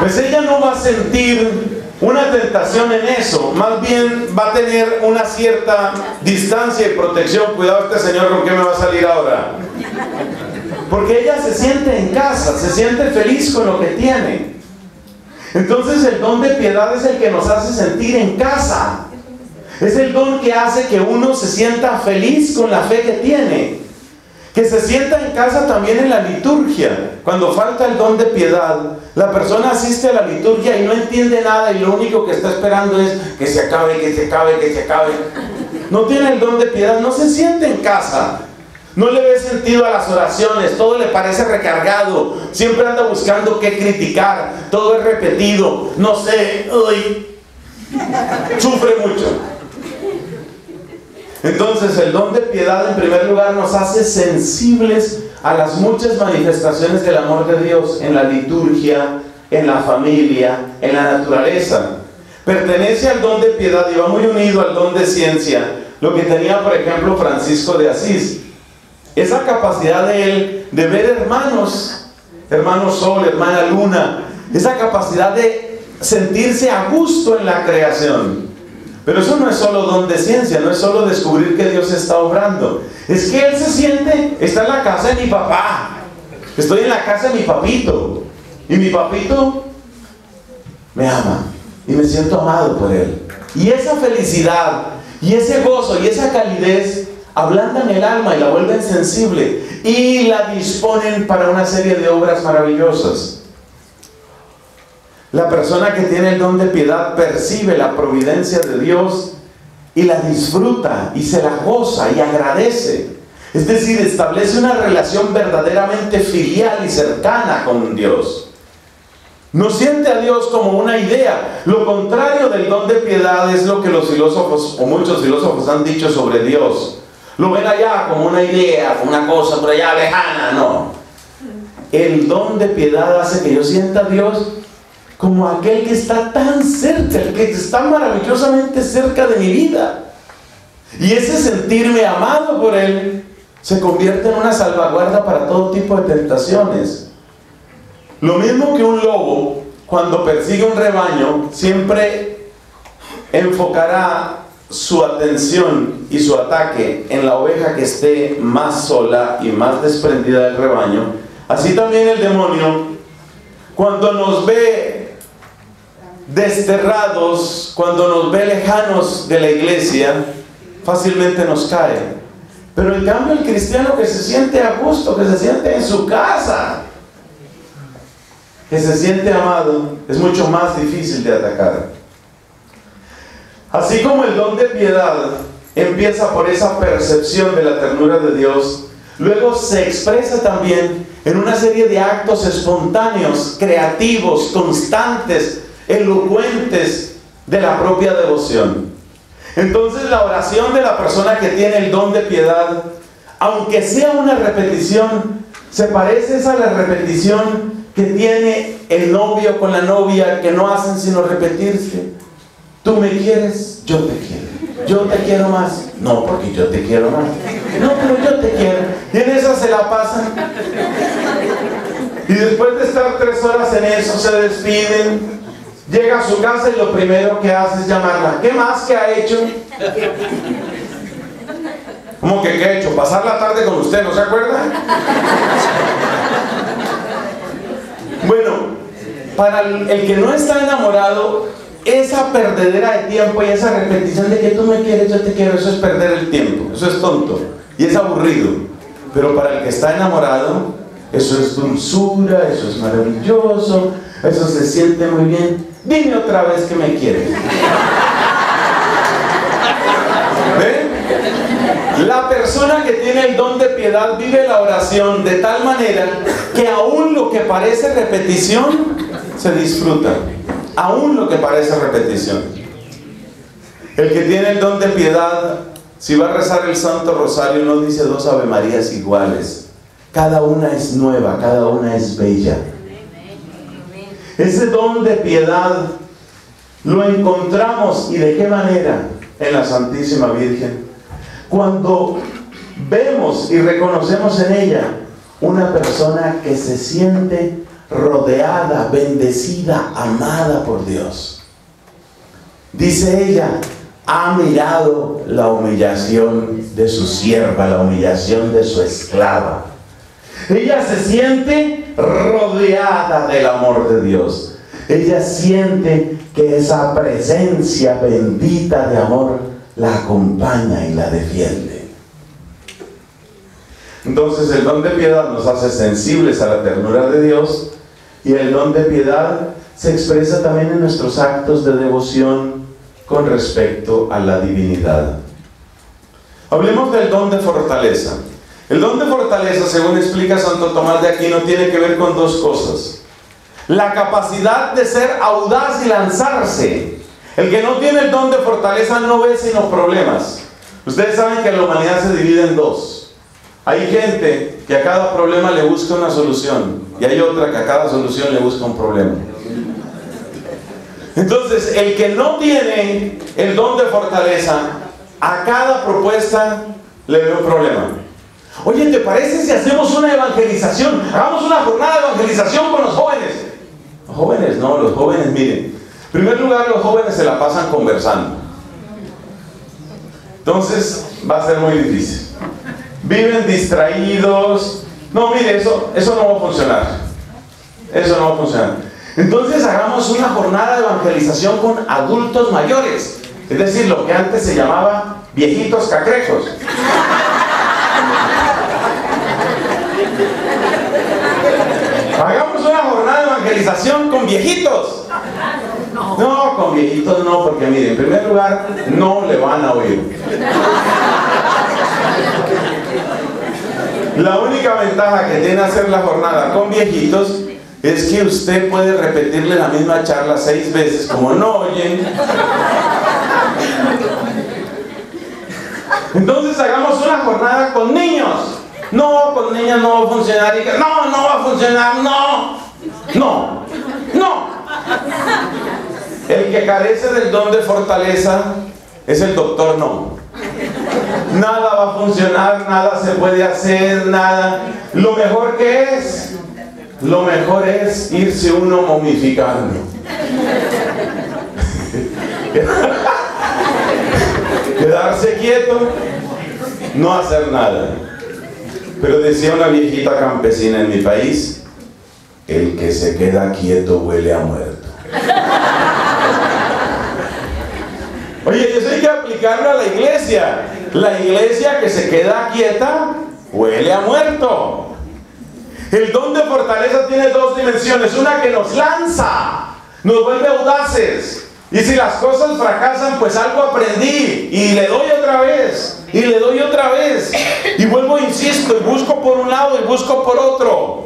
Pues ella no va a sentir una tentación en eso, más bien va a tener una cierta distancia y protección. Cuidado este señor con qué me va a salir ahora. Porque ella se siente en casa, se siente feliz con lo que tiene. Entonces el don de piedad es el que nos hace sentir en casa. Es el don que hace que uno se sienta feliz con la fe que tiene que se sienta en casa también en la liturgia. Cuando falta el don de piedad, la persona asiste a la liturgia y no entiende nada y lo único que está esperando es que se acabe, que se acabe, que se acabe. No tiene el don de piedad, no se siente en casa. No le ve sentido a las oraciones, todo le parece recargado, siempre anda buscando qué criticar, todo es repetido, no sé, uy, sufre mucho. Entonces el don de piedad en primer lugar nos hace sensibles a las muchas manifestaciones del amor de Dios en la liturgia, en la familia, en la naturaleza. Pertenece al don de piedad y va muy unido al don de ciencia, lo que tenía por ejemplo Francisco de Asís. Esa capacidad de él de ver hermanos, hermano Sol, hermana Luna, esa capacidad de sentirse a gusto en la creación. Pero eso no es solo don de ciencia, no es solo descubrir que Dios está obrando. Es que Él se siente, está en la casa de mi papá. Estoy en la casa de mi papito. Y mi papito me ama. Y me siento amado por Él. Y esa felicidad, y ese gozo, y esa calidez ablandan el alma y la vuelven sensible. Y la disponen para una serie de obras maravillosas. La persona que tiene el don de piedad percibe la providencia de Dios y la disfruta y se la goza y agradece. Es decir, establece una relación verdaderamente filial y cercana con Dios. No siente a Dios como una idea. Lo contrario del don de piedad es lo que los filósofos o muchos filósofos han dicho sobre Dios. Lo ven allá como una idea, como una cosa por allá lejana. No. El don de piedad hace que yo sienta a Dios como aquel que está tan cerca, que está maravillosamente cerca de mi vida. Y ese sentirme amado por Él se convierte en una salvaguarda para todo tipo de tentaciones. Lo mismo que un lobo, cuando persigue un rebaño, siempre enfocará su atención y su ataque en la oveja que esté más sola y más desprendida del rebaño Así también el demonio, cuando nos ve desterrados, cuando nos ve lejanos de la iglesia, fácilmente nos cae. Pero en cambio el cristiano que se siente a gusto, que se siente en su casa, que se siente amado, es mucho más difícil de atacar. Así como el don de piedad empieza por esa percepción de la ternura de Dios, luego se expresa también en una serie de actos espontáneos, creativos, constantes, elocuentes de la propia devoción. Entonces la oración de la persona que tiene el don de piedad, aunque sea una repetición, se parece a la repetición que tiene el novio con la novia que no hacen sino repetirse. Tú me quieres, yo te quiero. Yo te quiero más. No, porque yo te quiero más. No, pero yo te quiero. Y en eso se la pasan. Y después de estar tres horas en eso, se despiden. Llega a su casa y lo primero que hace es llamarla. ¿Qué más que ha hecho? ¿Cómo que qué ha hecho? Pasar la tarde con usted, ¿no se acuerda? Bueno, para el, que no está enamorado, esa perdedera de tiempo y esa repetición de que tú me quieres, yo te quiero, eso es perder el tiempo, eso es tonto y es aburrido. Pero para el que está enamorado, eso es dulzura, eso es maravilloso, eso se siente muy bien. Dime otra vez que me quieres. La persona que tiene el don de piedad vive la oración de tal manera que aún lo que parece repetición se disfruta. Aún lo que parece repetición. El que tiene el don de piedad, si va a rezar el Santo Rosario, no dice dos Ave Marías iguales. Cada una es nueva, cada una es bella. Ese don de piedad lo encontramos y de qué manera en la Santísima Virgen. Cuando vemos y reconocemos en ella una persona que se siente rodeada, bendecida, amada por Dios. Dice ella, ha mirado la humillación de su sierva, la humillación de su esclava. Ella se siente rodeada del amor de Dios. Ella siente que esa presencia bendita de amor la acompaña y la defiende. Entonces el don de piedad nos hace sensibles a la ternura de Dios y el don de piedad se expresa también en nuestros actos de devoción con respecto a la divinidad. Hablemos del don de fortaleza. El don de fortaleza, según explica Santo Tomás de Aquino, tiene que ver con dos cosas. La capacidad de ser audaz y lanzarse el que no tiene el don de fortaleza no ve sino problemas. Ustedes saben que la humanidad se divide en dos. Hay gente que a cada problema le busca una solución y hay otra que a cada solución le busca un problema. Entonces, el que no tiene el don de fortaleza, a cada propuesta le ve un problema. Oye, ¿te parece si hacemos una evangelización? Hagamos una jornada de evangelización con los jóvenes. Los jóvenes, no, los jóvenes, miren, en primer lugar, los jóvenes se la pasan conversando. Entonces, va a ser muy difícil. Viven distraídos. No, mire, eso, eso no va a funcionar. Eso no va a funcionar. Entonces, hagamos una jornada de evangelización con adultos mayores. Es decir, lo que antes se llamaba viejitos cacrejos. Hagamos una jornada de con viejitos. No, con viejitos no, porque mire, en primer lugar, no le van a oír. La única ventaja que tiene hacer la jornada con viejitos es que usted puede repetirle la misma charla seis veces, como no oyen. Entonces hagamos una jornada con niños. No, con niños no va a funcionar. no, no va a funcionar, no. No, no. El que carece del don de fortaleza es el doctor no. Nada va a funcionar, nada se puede hacer, nada. Lo mejor que es, lo mejor es irse uno momificando. Quedarse quieto, no hacer nada. Pero decía una viejita campesina en mi país, el que se queda quieto huele a muerto. Oye, eso hay que aplicarlo a la iglesia. La iglesia que se queda quieta huele a muerto. El don de fortaleza tiene dos dimensiones. Una que nos lanza, nos vuelve audaces. Y si las cosas fracasan, pues algo aprendí y le doy otra vez y le doy otra vez y vuelvo, insisto, y busco por un lado y busco por otro.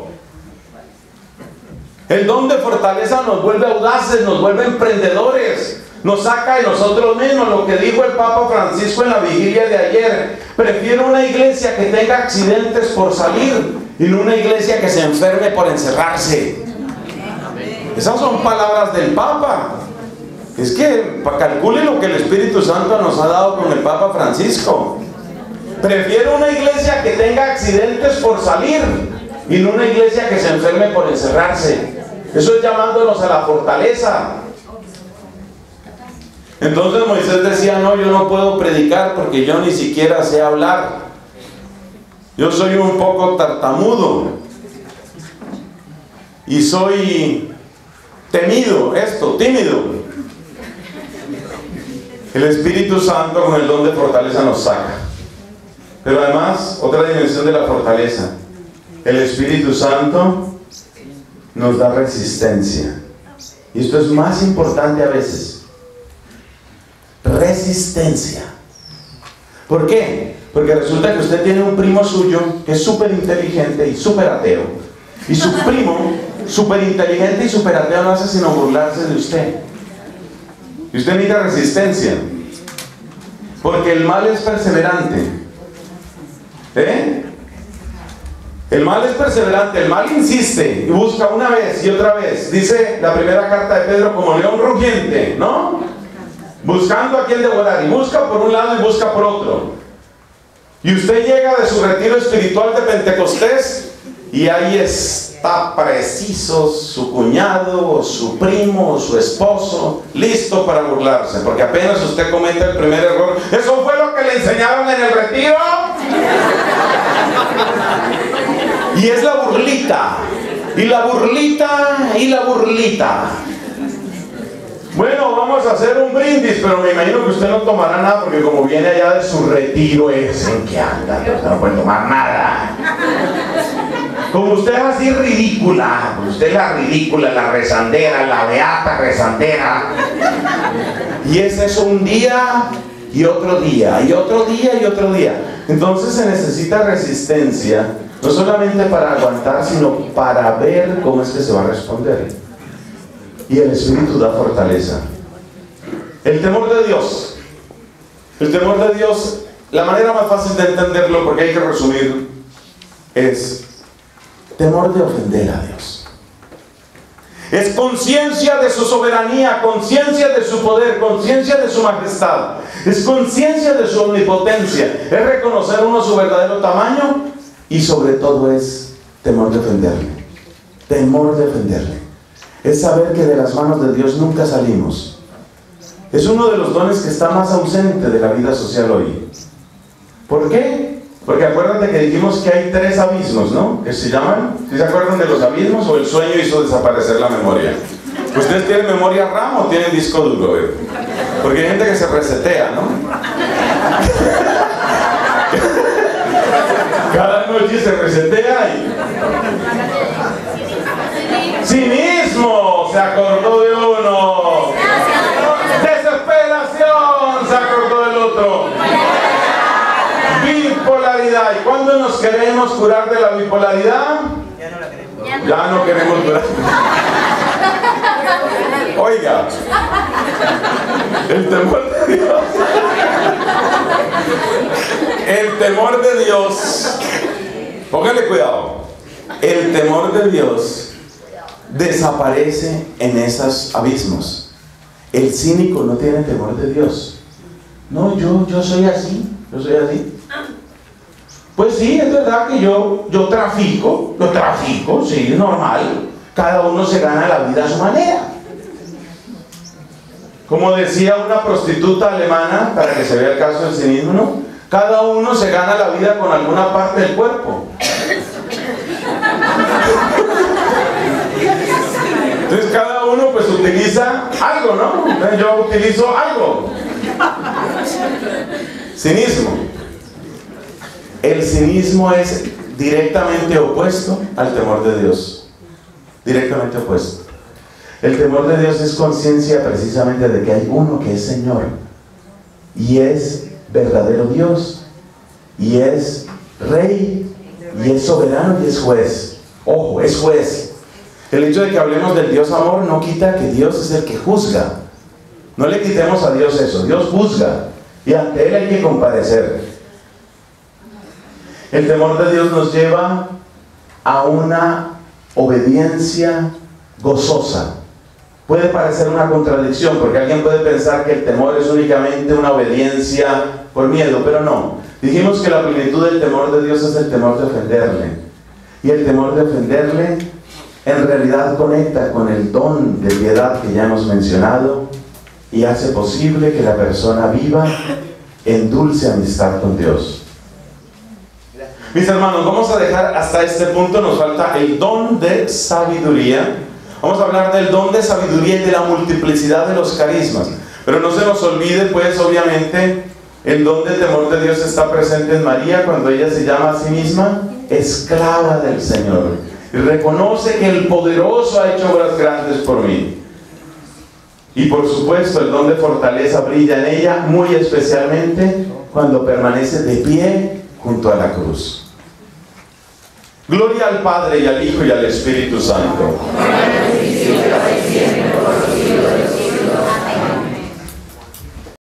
El don de fortaleza nos vuelve audaces, nos vuelve emprendedores, nos saca de nosotros mismos. Lo que dijo el Papa Francisco en la vigilia de ayer, prefiero una iglesia que tenga accidentes por salir y no una iglesia que se enferme por encerrarse. Esas son palabras del Papa. Es que calcule lo que el Espíritu Santo nos ha dado con el Papa Francisco. Prefiero una iglesia que tenga accidentes por salir y no una iglesia que se enferme por encerrarse. Eso es llamándonos a la fortaleza. Entonces Moisés decía, no, yo no puedo predicar porque yo ni siquiera sé hablar. Yo soy un poco tartamudo. Y soy temido, esto, tímido. El Espíritu Santo con el don de fortaleza nos saca. Pero además, otra dimensión de la fortaleza. El Espíritu Santo nos da resistencia. Y esto es más importante a veces. Resistencia. ¿Por qué? Porque resulta que usted tiene un primo suyo que es súper inteligente y súper ateo. Y su primo, súper inteligente y súper ateo, no hace sino burlarse de usted. Y usted necesita resistencia. Porque el mal es perseverante. ¿Eh? El mal es perseverante, el mal insiste y busca una vez y otra vez. Dice la primera carta de Pedro como león rugiente, ¿no? Buscando a quien devorar. Y busca por un lado y busca por otro. Y usted llega de su retiro espiritual de Pentecostés y ahí está preciso su cuñado o su primo o su esposo listo para burlarse. Porque apenas usted comete el primer error. Eso fue lo que le enseñaron en el retiro. Y es la burlita. Y la burlita y la burlita. Bueno, vamos a hacer un brindis, pero me imagino que usted no tomará nada porque como viene allá de su retiro es en que anda, usted no puede tomar nada. Como usted es así ridícula, usted es la ridícula, la rezandera, la beata rezandera. Y es un día y otro día, y otro día y otro día. Entonces se necesita resistencia, no solamente para aguantar, sino para ver cómo es que se va a responder. Y el Espíritu da fortaleza. El temor de Dios. El temor de Dios, la manera más fácil de entenderlo, porque hay que resumir, es temor de ofender a Dios. Es conciencia de su soberanía, conciencia de su poder, conciencia de su majestad. Es conciencia de su omnipotencia. Es reconocer uno su verdadero tamaño y sobre todo es temor de ofenderle. Temor de ofenderle. Es saber que de las manos de Dios nunca salimos. Es uno de los dones que está más ausente de la vida social hoy. ¿Por qué? Porque acuérdate que dijimos que hay tres abismos, ¿no? Que se llaman, ¿sí se acuerdan de los abismos o el sueño hizo desaparecer la memoria? Ustedes tienen memoria RAM o tienen disco duro, ¿eh? Porque hay gente que se resetea, ¿no? Noche se resetea y... Cinismo se acordó de uno. Desesperación se acordó del otro. Bipolaridad. ¿Y cuándo nos queremos curar de la bipolaridad? Ya no la queremos. Ya no queremos curar. Oiga, el temor de Dios. El temor de Dios. Póngale cuidado. El temor de Dios desaparece en esos abismos. El cínico no tiene temor de Dios. No, yo, yo soy así, yo soy así. Pues sí, es verdad que yo, yo trafico, lo trafico, sí, es normal. Cada uno se gana la vida a su manera. Como decía una prostituta alemana, para que se vea el caso del cinismo, ¿no? Cada uno se gana la vida con alguna parte del cuerpo. Entonces cada uno pues utiliza algo, ¿no? Yo utilizo algo. Cinismo. El cinismo es directamente opuesto al temor de Dios. Directamente opuesto. El temor de Dios es conciencia precisamente de que hay uno que es Señor y es verdadero Dios y es Rey y es soberano y es juez. Ojo, es juez. El hecho de que hablemos del Dios amor no quita que Dios es el que juzga. No le quitemos a Dios eso. Dios juzga y ante Él hay que comparecer. El temor de Dios nos lleva a una obediencia gozosa. Puede parecer una contradicción, porque alguien puede pensar que el temor es únicamente una obediencia por miedo, pero no. Dijimos que la plenitud del temor de Dios es el temor de ofenderle. Y el temor de ofenderle en realidad conecta con el don de piedad que ya hemos mencionado y hace posible que la persona viva en dulce amistad con Dios. Mis hermanos, vamos a dejar hasta este punto, nos falta el don de sabiduría Vamos a hablar del don de sabiduría y de la multiplicidad de los carismas. Pero no se nos olvide, pues, obviamente, el don de temor de Dios está presente en María cuando ella se llama a sí misma esclava del Señor. Y reconoce que el poderoso ha hecho obras grandes por mí. Y por supuesto, el don de fortaleza brilla en ella muy especialmente cuando permanece de pie junto a la cruz. Gloria al Padre y al Hijo y al Espíritu Santo.